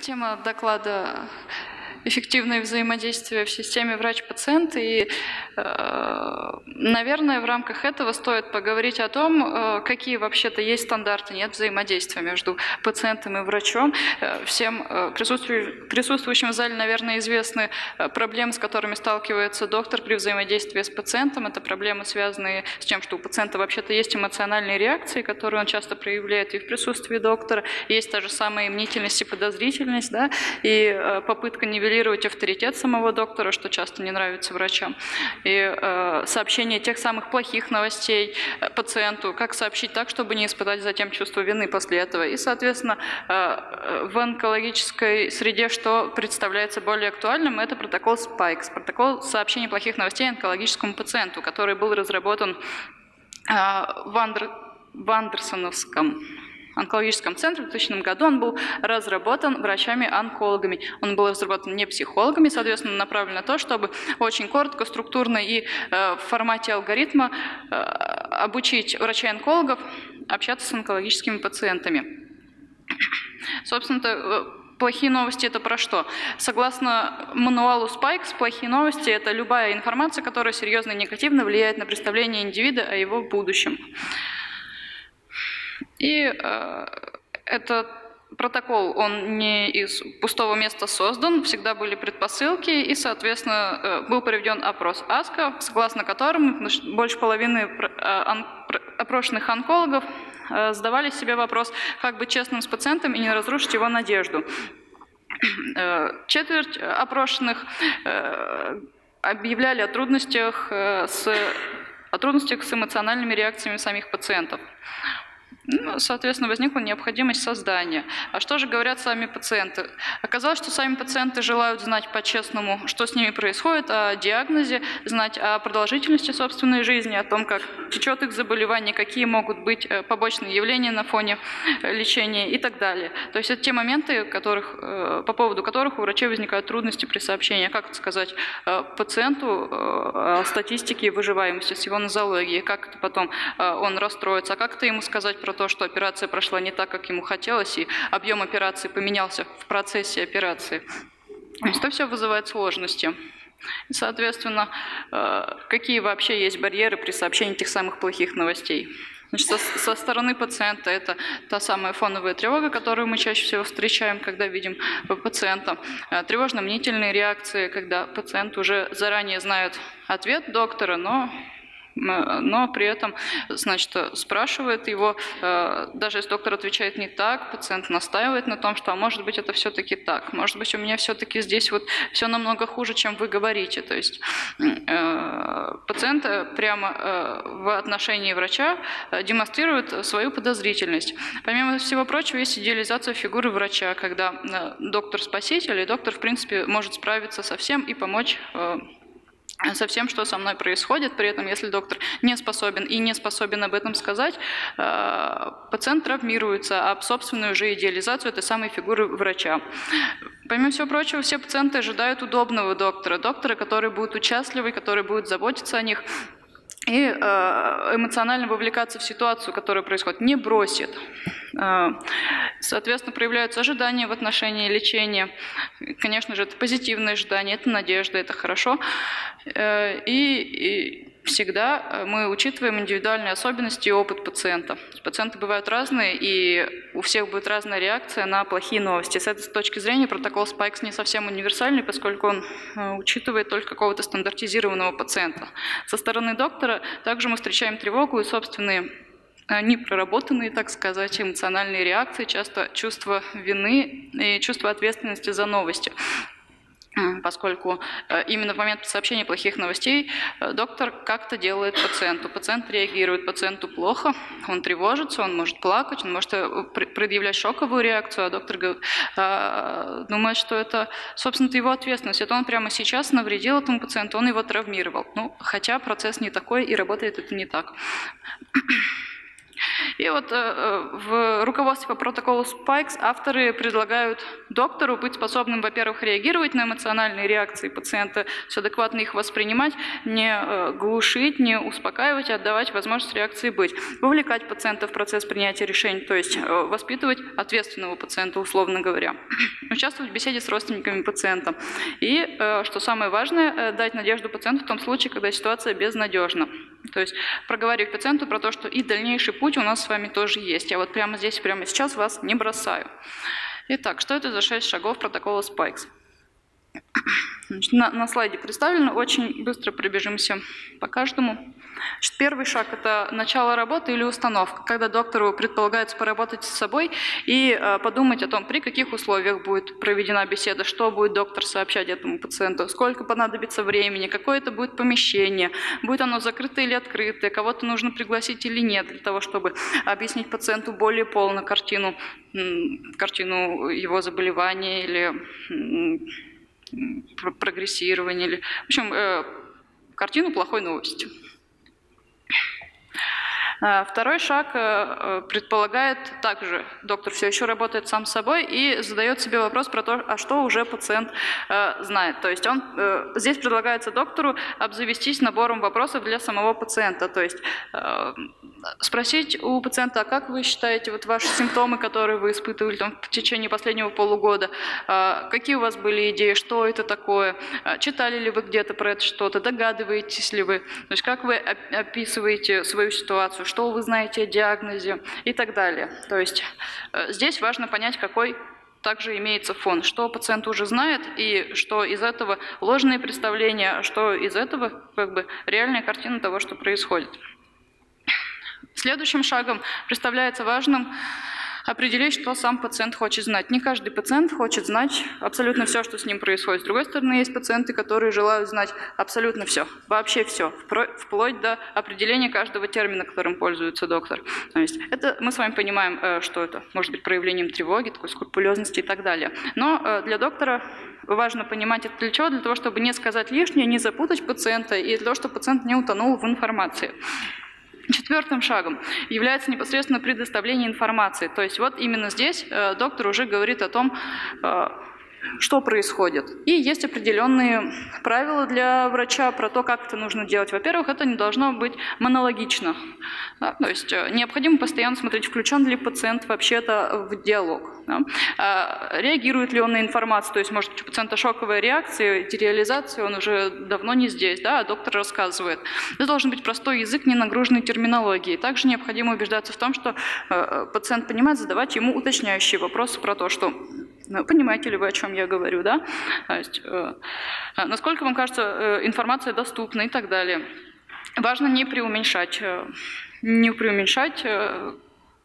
Тема доклада эффективное взаимодействие в системе врач-пациент. И, э, наверное, в рамках этого стоит поговорить о том, э, какие вообще-то есть стандарты нет взаимодействия между пациентом и врачом. Э, всем присутствующим в зале, наверное, известны проблемы, с которыми сталкивается доктор при взаимодействии с пациентом. Это проблемы, связанные с тем, что у пациента вообще-то есть эмоциональные реакции, которые он часто проявляет и в присутствии доктора. Есть та же самая мнительность и подозрительность, да, и попытка нивелировать нивелировать авторитет самого доктора, что часто не нравится врачам. И э, сообщение тех самых плохих новостей э, пациенту, как сообщить так, чтобы не испытать затем чувство вины после этого. И, соответственно, э, в онкологической среде что представляется более актуальным, это протокол SPIKES, протокол сообщения плохих новостей онкологическому пациенту, который был разработан э, в, Андер, в Андерсоновском онкологическом центре в 2000 году он был разработан врачами-онкологами. Он был разработан не психологами, соответственно, направлен на то, чтобы очень коротко, структурно и э, в формате алгоритма э, обучить врачей-онкологов общаться с онкологическими пациентами. Собственно, э, плохие новости это про что? Согласно мануалу Spikes, плохие новости это любая информация, которая серьезно и негативно влияет на представление индивида о его будущем. И э, этот протокол, он не из пустого места создан, всегда были предпосылки, и, соответственно, э, был проведен опрос АСКО, согласно которому больше половины э, опрошенных онкологов э, задавали себе вопрос, как быть честным с пациентом и не разрушить его надежду. Четверть опрошенных объявляли о трудностях с, о трудностях с эмоциональными реакциями самих пациентов. Ну, соответственно, возникла необходимость создания. А что же говорят сами пациенты? Оказалось, что сами пациенты желают знать по-честному, что с ними происходит, о диагнозе, знать о продолжительности собственной жизни, о том, как течет их заболевание, какие могут быть э, побочные явления на фоне э, лечения и так далее. То есть это те моменты, которых, э, по поводу которых у врачей возникают трудности при сообщении, как сказать пациенту о статистике выживаемости с его нозологией, как это потом он расстроится, а как это ему сказать про то, что операция прошла не так, как ему хотелось, и объем операции поменялся в процессе операции. То это все вызывает сложности. И, соответственно, э, какие вообще есть барьеры при сообщении тех самых плохих новостей? Значит, со, со стороны пациента это та самая фоновая тревога, которую мы чаще всего встречаем, когда видим пациента. Э, тревожно-мнительные реакции, когда пациент уже заранее знает ответ доктора, но но при этом, значит, спрашивает его, э, даже если доктор отвечает не так, пациент настаивает на том, что, а может быть, это все-таки так, может быть, у меня все-таки здесь вот все намного хуже, чем вы говорите. То есть э, пациент прямо э, в отношении врача демонстрирует свою подозрительность. Помимо всего прочего, есть идеализация фигуры врача, когда доктор-спаситель, и доктор, в принципе, может справиться со всем и помочь со всем, что со мной происходит. При этом, если доктор не способен и не способен об этом сказать, э, пациент травмируется об собственную же идеализацию этой самой фигуры врача. Помимо всего прочего, все пациенты ожидают удобного доктора, доктора, который будет участливый, который будет заботиться о них, и э, эмоционально вовлекаться в ситуацию, которая происходит, не бросит. Э, соответственно, проявляются ожидания в отношении лечения. Конечно же, это позитивные ожидания, это надежда, это хорошо. Э, и, всегда мы учитываем индивидуальные особенности и опыт пациента. Пациенты бывают разные, и у всех будет разная реакция на плохие новости. С этой точки зрения протокол Spikes не совсем универсальный, поскольку он учитывает только какого-то стандартизированного пациента. Со стороны доктора также мы встречаем тревогу и собственные непроработанные, так сказать, эмоциональные реакции, часто чувство вины и чувство ответственности за новости поскольку э, именно в момент сообщения плохих новостей э, доктор как-то делает пациенту. Пациент реагирует, пациенту плохо, он тревожится, он может плакать, он может э, предъявлять шоковую реакцию, а доктор думает, что это, собственно, его ответственность. Это он прямо сейчас навредил этому пациенту, он его травмировал. Ну, хотя процесс не такой и работает это не так. И вот э, в руководстве по протоколу Spikes авторы предлагают доктору быть способным, во-первых, реагировать на эмоциональные реакции пациента, все адекватно их воспринимать, не глушить, не успокаивать, а отдавать возможность реакции быть, вовлекать пациента в процесс принятия решений, то есть воспитывать ответственного пациента, условно говоря, участвовать в беседе с родственниками пациента. И, что самое важное, дать надежду пациенту в том случае, когда ситуация безнадежна. То есть проговорив пациенту про то, что и дальнейший путь у нас с вами тоже есть. Я вот прямо здесь, прямо сейчас вас не бросаю. Итак, что это за шесть шагов протокола Spikes? Значит, на, на слайде представлено, очень быстро пробежимся по каждому. Первый шаг – это начало работы или установка, когда доктору предполагается поработать с собой и э, подумать о том, при каких условиях будет проведена беседа, что будет доктор сообщать этому пациенту, сколько понадобится времени, какое это будет помещение, будет оно закрытое или открытое, кого-то нужно пригласить или нет, для того, чтобы объяснить пациенту более полно картину, картину его заболевания или прогрессирования. Или, в общем, э, картину плохой новости. А, второй шаг э, э, предполагает также, доктор все еще работает сам с собой и задает себе вопрос про то, а что уже пациент э, знает. То есть он, здесь предлагается доктору обзавестись набором вопросов для самого пациента. То есть спросить у пациента, а как вы считаете вот ваши симптомы, которые вы испытывали там, в течение последнего полугода, какие у вас были идеи, что это такое, читали ли вы где-то про это что-то, догадываетесь ли вы, то есть как вы описываете свою ситуацию, что вы знаете о диагнозе и так далее. То есть э, здесь важно понять, какой также имеется фон, что пациент уже знает, и что из этого ложные представления, а что из этого как бы реальная картина того, что происходит. Следующим шагом представляется важным определить, что сам пациент хочет знать. Не каждый пациент хочет знать абсолютно все, что с ним происходит. С другой стороны, есть пациенты, которые желают знать абсолютно все, вообще все, вплоть до определения каждого термина, которым пользуется доктор. То есть это мы с вами понимаем, э, что это может быть проявлением тревоги, такой скрупулезности и так далее. Но э, для доктора важно понимать это для чего? Для того, чтобы не сказать лишнее, не запутать пациента и для того, чтобы пациент не утонул в информации. Четвертым шагом является непосредственно предоставление информации. То есть вот именно здесь э, доктор уже говорит о том, э, что происходит. И есть определенные правила для врача про то, как это нужно делать. Во-первых, это не должно быть монологично. Да? То есть э, необходимо постоянно смотреть, включен ли пациент вообще-то в диалог. Да? А, реагирует ли он на информацию, то есть может у пациента шоковая реакция, дереализация, он уже давно не здесь, да? а доктор рассказывает. Это должен быть простой язык, не нагруженный терминологией. Также необходимо убеждаться в том, что э, пациент понимает, задавать ему уточняющие вопросы про то, что ну, понимаете ли вы, о чем я говорю, да? То есть, э, э, насколько вам кажется э, информация доступна и так далее. Важно не преуменьшать, э, не преуменьшать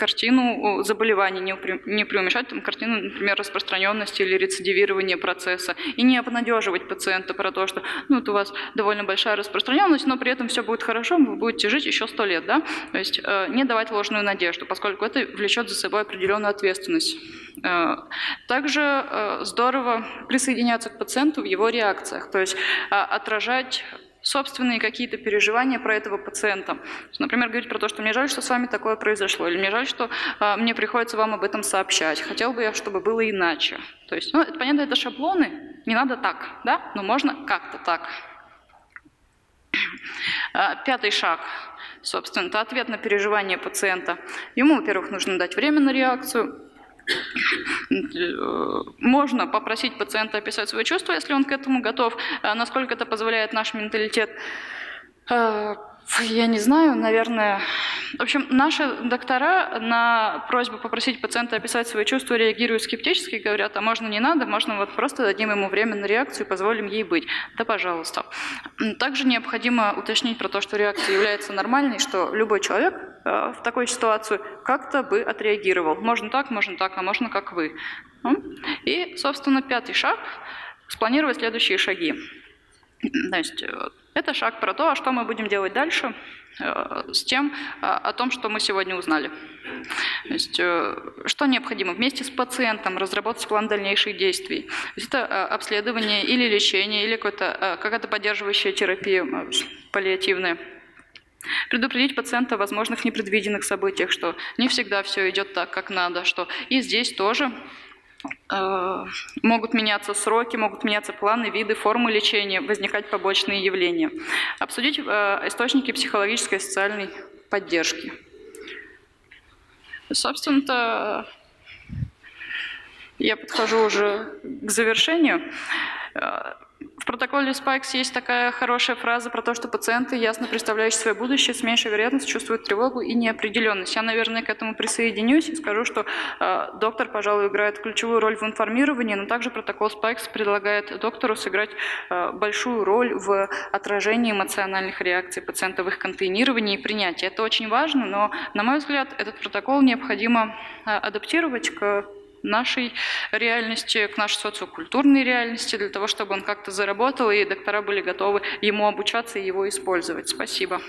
картину заболеваний, не, преуменьшать там, картину, например, распространенности или рецидивирования процесса, и не обнадеживать пациента про то, что ну, вот у вас довольно большая распространенность, но при этом все будет хорошо, вы будете жить еще сто лет. Да? То есть э, не давать ложную надежду, поскольку это влечет за собой определенную ответственность. Э, также э, здорово присоединяться к пациенту в его реакциях, то есть э, отражать собственные какие-то переживания про этого пациента. Например, говорить про то, что мне жаль, что с вами такое произошло, или мне жаль, что э, мне приходится вам об этом сообщать. Хотел бы я, чтобы было иначе. То есть, ну, это, понятно, это шаблоны, не надо так, да, но можно как-то так. Пятый шаг, собственно, это ответ на переживания пациента. Ему, во-первых, нужно дать время на реакцию, можно попросить пациента описать свои чувства, если он к этому готов, э, насколько это позволяет наш менталитет. Я не знаю, наверное. В общем, наши доктора на просьбу попросить пациента описать свои чувства реагируют скептически, говорят, а можно не надо, можно вот просто дадим ему время на реакцию и позволим ей быть. Да, пожалуйста. Также необходимо уточнить про то, что реакция является нормальной, что любой человек э, в такой ситуации как-то бы отреагировал. Можно так, можно так, а можно как вы. И, собственно, пятый шаг – спланировать следующие шаги. То есть э, это шаг про то, а что мы будем делать дальше э, с тем, э, о том, что мы сегодня узнали. То есть, что необходимо? Вместе с пациентом разработать план дальнейших действий. То есть это обследование или лечение, или какая-то поддерживающая терапия паллиативная. Предупредить пациента о возможных непредвиденных событиях, что не всегда все идет так, как надо, что и здесь тоже э, могут меняться сроки, могут меняться планы, виды, формы лечения, возникать побочные явления. Обсудить э, источники психологической и социальной поддержки. Собственно-то, я подхожу уже к завершению. В протоколе Spikes есть такая хорошая фраза про то, что пациенты, ясно представляющие свое будущее, с меньшей вероятностью чувствуют тревогу и неопределенность. Я, наверное, к этому присоединюсь и скажу, что э, доктор, пожалуй, играет ключевую роль в информировании, но также протокол Spikes предлагает доктору сыграть э, большую роль в отражении эмоциональных реакций пациента в их контейнировании и принятии. Это очень важно, но, на мой взгляд, этот протокол необходимо э, адаптировать к нашей реальности, к нашей социокультурной реальности, для того, чтобы он как-то заработал, и доктора были готовы ему обучаться и его использовать. Спасибо.